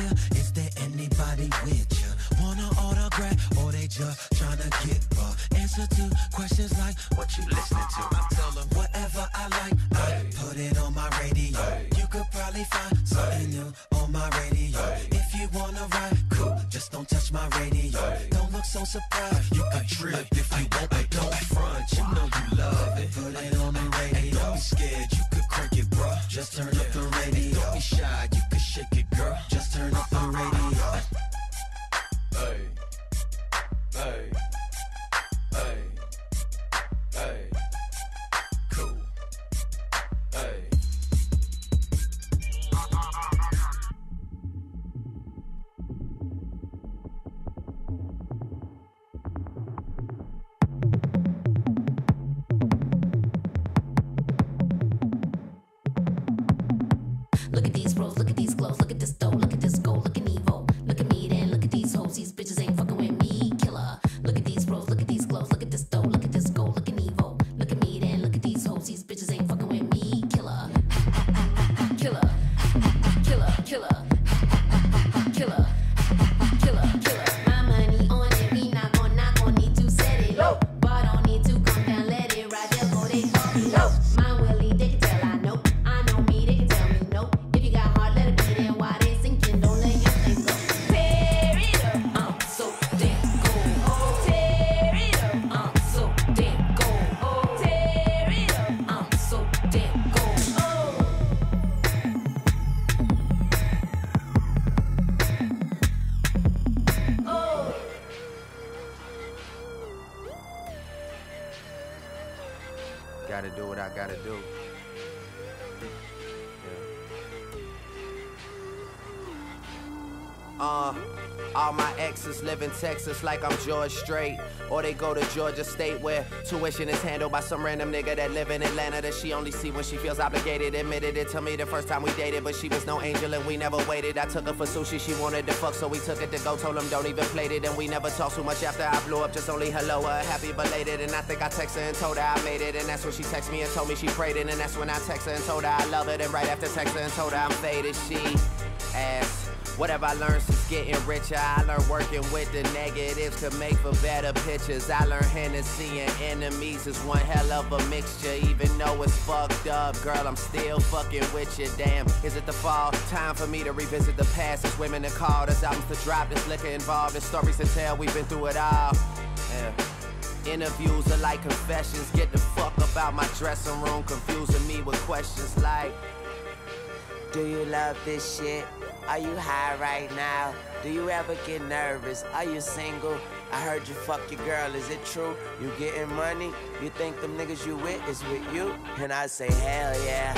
Ear, is there anybody with you? Wanna autograph or they just tryna get raw? Answer to questions like, what you listening to? I tell them whatever I like, I put it on my radio. You could probably find something new on my radio. If you wanna ride, cool, just don't touch my radio. Don't look so surprised. You can trip if you want, but don't front. You know you love it. Put it on the radio. Don't be scared, you could crank it, bruh. Just turn up Gotta do Uh, all my exes live in Texas like I'm George Strait. Or they go to Georgia State where tuition is handled by some random nigga that live in Atlanta that she only see when she feels obligated. Admitted it to me the first time we dated, but she was no angel and we never waited. I took her for sushi, she wanted to fuck, so we took it to go. Told him don't even play it, and we never talked too much after I blew up. Just only hello, uh, happy belated. And I think I texted her and told her I made it. And that's when she texted me and told me she prayed it. And that's when I texted her and told her I love it. And right after texting her and told her I'm faded, she asked. Whatever I learned since getting richer, I learned working with the negatives could make for better pictures. I learned Hennessy and enemies is one hell of a mixture. Even though it's fucked up, girl, I'm still fucking with you. Damn, is it the fall? Time for me to revisit the past. There's women that called us albums to drop. There's liquor involved. There's stories to tell. We've been through it all. Yeah. Interviews are like confessions. Get the fuck up out my dressing room, confusing me with questions like. Do you love this shit? Are you high right now? Do you ever get nervous? Are you single? I heard you fuck your girl, is it true? You getting money? You think them niggas you with is with you? And I say, hell yeah,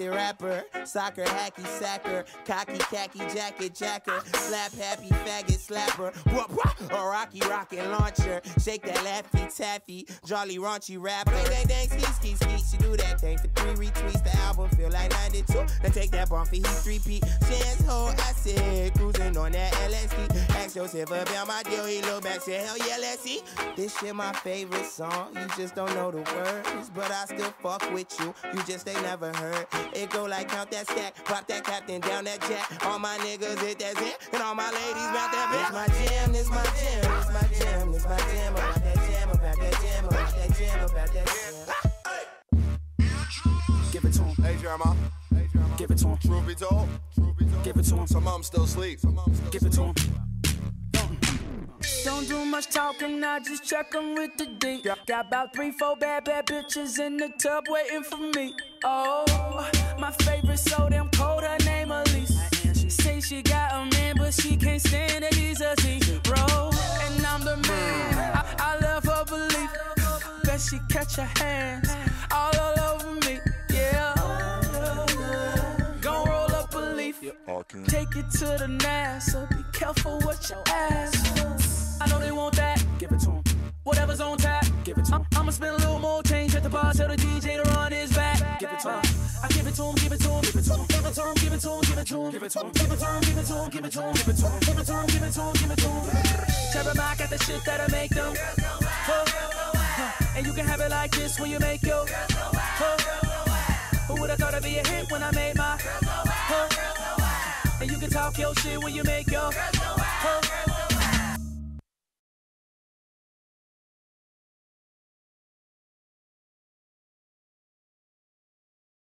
Chance, rapper, soccer hacky sacker, cocky khaki jacket jacker, slap happy faggot slapper, wah, wah, a rocky rocket launcher, shake that laffy taffy, jolly raunchy rapper. Bang bang dang ski ski ski, she do that thing for three retweets. The album feel like 92. Now take that bump for he three P. Chance ho, I said, cruising on that LSD. Ask yourself about my deal, he look back, said hell yeah, let's see. This shit my favorite song. You just don't know the words, but I still fuck with you. You just ain't never heard. It go like count that stack, pop that captain down that jack. All my niggas hit that zin, and all my ladies mount that bitch. This my jam, this my jam, this my jam, this my jam. About that jam, about that jam, about that jam, about that jam. Give it to him. Hey, Jeremiah. Give it to him. Truth be told, Truth be told. Give it to him. some mom still sleep. Give it to him. Don't do much talking, I just check 'em with the D. Got about three, four bad, bad bitches in the tub waiting for me. Oh, so damn cold, her name Elise. Say she got a man, but she can't stand that he's a zero. And I'm the man, I, I love her belief. Bet she catch her hands all, all over me. Yeah. Gon' roll up a leaf. Take it to the NASA. Be careful what you ask for. I know they want that. Give it to him. Whatever's on tap. Give it to I'm, him. I'ma spend a little more change at the bar. Tell the DJ to run his back. Give it to him. I give it to him, give it to him, give it to him, give it to him, give it to him, give it to him, Give it to him. give it to him, give it to him, give it to him, give it to him, give it to him, give it to him, give it to him. Mac got the shit that'll make them. And you can have it like this when you make your. Who would've thought it'd be a hit when I made my. And you can talk your shit when you make your.